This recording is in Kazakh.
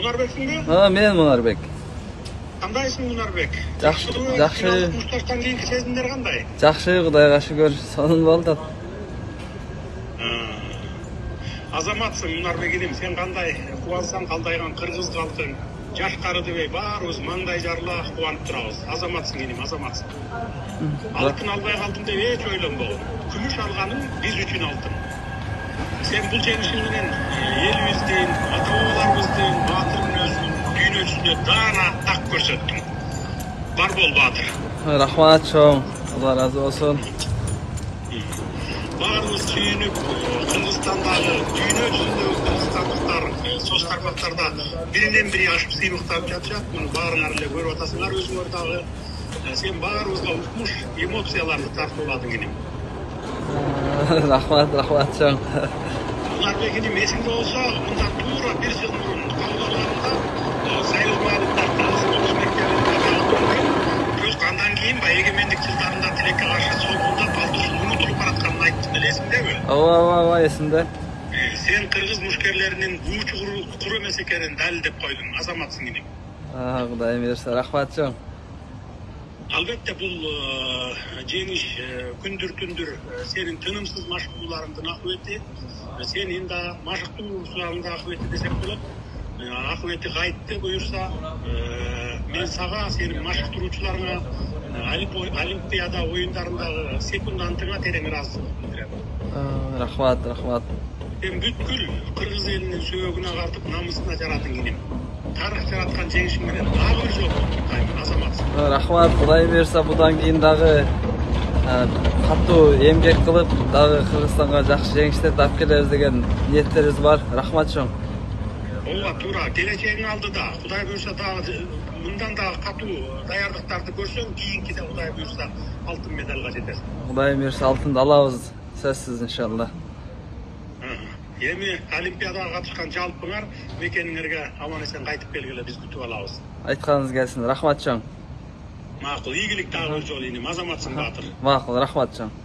мунарбексиңби а мен мунарбек Жакшы, жакшыбы жакшы. финалдык мушташтан кийинки сезимдер кандай жакшы кудайга шүгүр сонун болду азаматсың мунарбек иним сен кандай кубансаң калдайган кыргыз калкың жаш кары дебей баарыбыз маңдай жарыла кубанып турабыз азаматсың иним азаматсың алтын албай калдым деп эч ойлонбогун күмүш алганың биз үчүн алтын сен жеңишиң менен элибиздин ата бабаларыбыздын баатыр мүнөзүн дүйнөсүнө даана так көрсөттүң бар бол баатыр рахмат чоң алла ыраазы болсун баарыбыз сүйүнүп кыргызстандагы дүйнө жүзүндөгү кыргызстандыктар соц тармактарда биринен бири ашып сыймыктап жатышат муну баарыңар эле көрүп атасыңар өзүңөр дагы сен баарыбызга укмуш эмоцияларды тартууладың иним рахмат рахмат чоң Мунарбек иним эсиңде болсо мындан туура бир жыл сайылмаалыктар кыргыз мектебинде көз андан кийин баягы эгемендик жылдарында каршы солгундап ал ушул унутулуп баратканын айттың эле эсиңдеби ооба ооба Э, сен кыргыз мушкерлеринин буучу куру эмес экенин далилдеп койдуң азаматсың иним А, кудайым буюрса рахмат чоң. Албетте бул жеңиш күндүр түндүр сенин тынымсыз машыгууларыңдын акыбети сенин да машыктоочуларыңдын да акыбети десек болот акыбети кайтты буюрса мен сага сенин машыктыруучуларыңа Олимп- олимпиада оюндарындагы секундантыңа терең ыраазычылык билдирем рахмат рахмат сен бүткүл кыргыз элинин сөөгүнө картып намысына жарадың иним тарых жараткан жеңишиң менен дагы бир жолу рахмат кудайым буюрса будан кийин дагы а, катуу эмгек кылып дагы кыргызстанга жакшы жеңиштерди алып келебиз деген ниеттерибиз бар. Рахмат чоң ооба туура келечегиң алдыда кудай буюрса дагы мындан да катуу даярдыктарды көрсөң кийинкиде кудай буюрса алтын медалга жетесиң кудайым буюрса алтынды алабыз сөзсүз иншалла. Эми олимпиадага катышкан жалпыңар мекениңерге аман эсен кайтып келгиле биз күтүп алабыз. Айтканыңыз келсин рахмат чоң макул ийгилик дагы бир жолу инем азаматсың баатыр макул рахмат чоң